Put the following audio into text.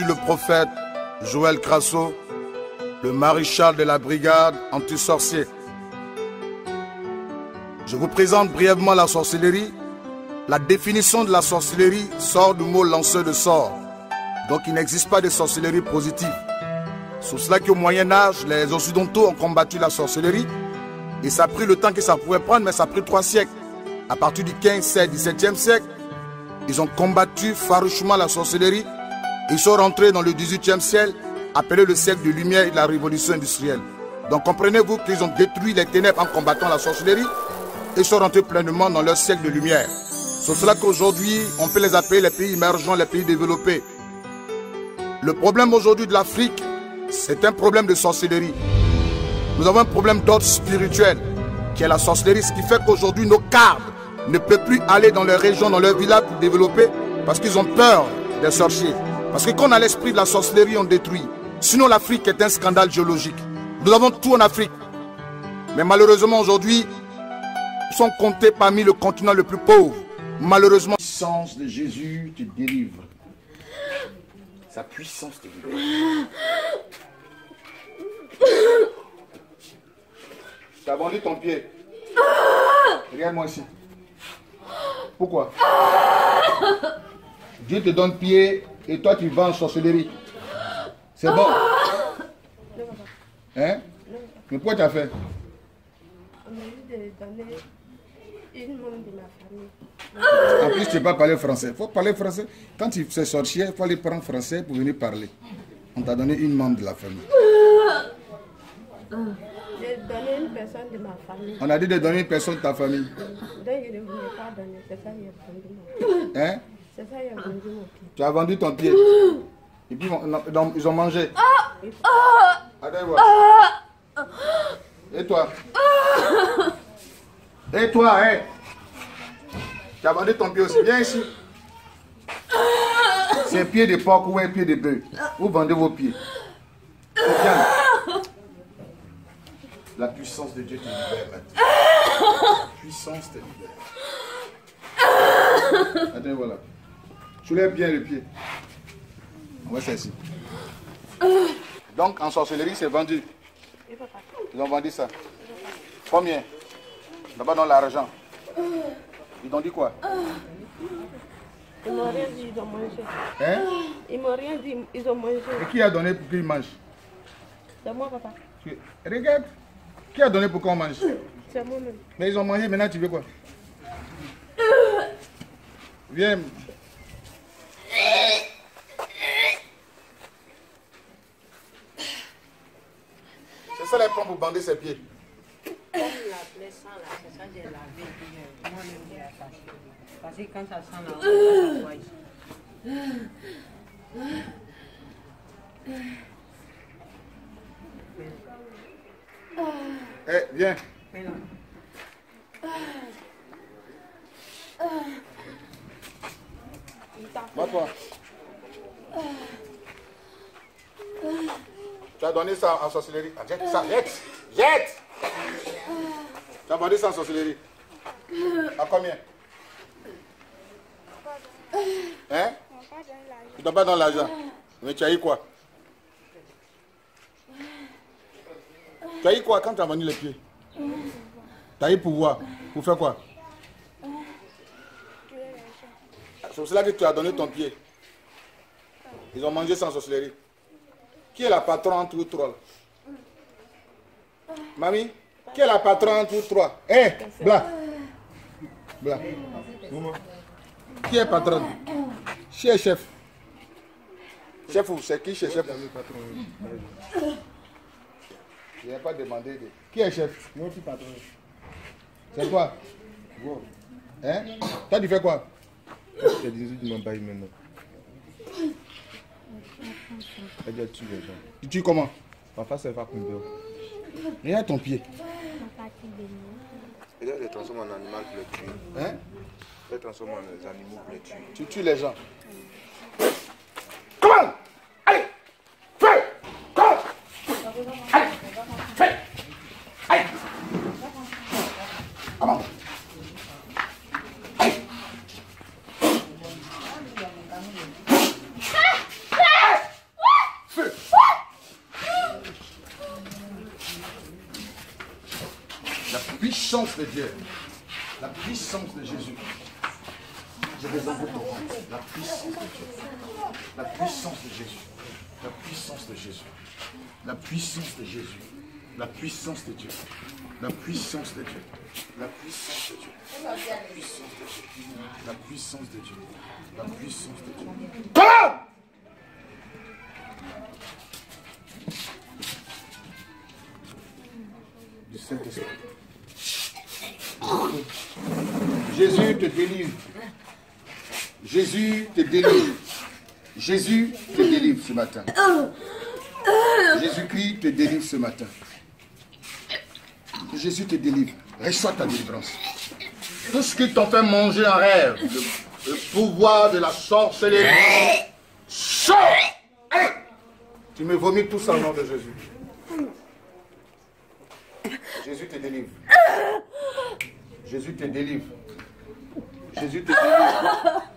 le prophète Joël Crasso, le maréchal de la brigade anti-sorcier. Je vous présente brièvement la sorcellerie. La définition de la sorcellerie sort du mot lanceur de sort. Donc il n'existe pas de sorcellerie positive. C'est cela qu'au Moyen Âge, les Occidentaux ont combattu la sorcellerie. Et ça a pris le temps que ça pouvait prendre, mais ça a pris trois siècles. À partir du 15, 16, 17e siècle, ils ont combattu farouchement la sorcellerie ils sont rentrés dans le 18e siècle, appelé le siècle de lumière et de la révolution industrielle. Donc comprenez-vous qu'ils ont détruit les ténèbres en combattant la sorcellerie? Et sont rentrés pleinement dans leur siècle de lumière. C'est cela qu'aujourd'hui, on peut les appeler les pays émergents, les pays développés. Le problème aujourd'hui de l'Afrique, c'est un problème de sorcellerie. Nous avons un problème d'ordre spirituel, qui est la sorcellerie, ce qui fait qu'aujourd'hui, nos cadres ne peuvent plus aller dans leurs régions, dans leurs villages pour développer, parce qu'ils ont peur des sorciers. Parce que quand on a l'esprit de la sorcellerie, on détruit. Sinon, l'Afrique est un scandale géologique. Nous avons tout en Afrique. Mais malheureusement, aujourd'hui, nous sommes comptés parmi le continent le plus pauvre. Malheureusement, la puissance de Jésus te délivre. Sa puissance te délivre. Tu as vendu ton pied. Regarde-moi ici. Pourquoi? Dieu te donne pied et toi tu vas en sorcellerie. C'est bon. Hein? Mais pourquoi tu as fait? On m'a dit de donner une membre de ma famille. En plus, tu ne peux pas parler français. Il faut parler français. Quand tu fais sorcier, il faut aller prendre français pour venir parler. On t'a donné une membre de la famille. J'ai donné une personne de ma famille. On a dit de donner une personne de ta famille. Donc je ne voulais pas donner. C'est ça pied. Hein? Ça que j'ai vendu mon pied. Tu as vendu ton pied. Et puis ils ont mangé. Allez voir. Et toi? Et toi, hein? Tu as vendu ton pied aussi. Viens ici. C'est un pied de porc ou un pied de bœuf. Vous vendez vos pieds? La puissance de Dieu te libère maintenant. La puissance te libère. Attends, voilà. Soulève bien le pied. On va ici. Donc, en sorcellerie, c'est vendu. Et papa, Ils ont vendu ça. Combien? Là-bas dans l'argent. Ils ont dit quoi? Ils m'ont rien dit, ils ont mangé. Hein? Ils m'ont rien dit, ils ont mangé. Et qui a donné pour qu'ils mangent? C'est moi, papa. Tu- Regarde. Qui a donné pour qu'on mange? C'est moi-même. Mais ils ont mangé, maintenant tu veux quoi? Viens. Pour bander ses pieds. Comme la plaie sent là, c'est ça j'ai lavé hier. Moi-même j'ai attaché. Parce que quand ça sent là, on voit. Eh, viens. Là, Tu as donné ça en sorcellerie. Ah, ça. Jette. Tu as vendu ça en sorcellerie. À combien? Hein? Tu n'as pas dans l'argent. Mais tu as eu quoi? Tu as eu quoi quand tu as vendu les pieds? Tu as eu pouvoir. Pour faire quoi? C'est pour cela que tu as donné ton pied. Ils ont mangé sans sorcellerie. Qui est la patronne entre vous trois Mamie, qui est la patronne entre vous trois? Hé, Bla. Bla. Qui est patronne? Qui est chef? Chef ou c'est qui chez chef? Je n'ai pas demandé de... Qui est chef? Moi aussi patron. C'est quoi Hein? Toi tu fais quoi? Maintenant. Elle les gens. Tu tues comment? Parfois, ça va combien Regarde ton pied. Et là, les transforme en animal pour les tuer. Hein? Les transforme en animaux pour les tuer. Tu tues les gens Allez Fais Comment Allez Fais Allez Comment Allez puissance de Dieu. La puissance de Jésus. Je vais en vous La puissance de Dieu. La puissance de Jésus. La puissance de Jésus. La puissance de Jésus. La puissance de Dieu. La puissance de Dieu. La puissance de Dieu. La puissance de Dieu. La puissance de Dieu. La puissance de Dieu. Du Saint-Esprit. Jésus te délivre. Jésus te délivre. Jésus te délivre ce matin. Jésus-Christ te délivre ce matin. Jésus te délivre. Reçois ta délivrance. Tout ce qui t'en fait manger un rêve, le, pouvoir de la sorcellerie, sort Tu me vomis tout ça au nom de Jésus. Jésus te délivre. Jésus te délivre. Jésus te délivre.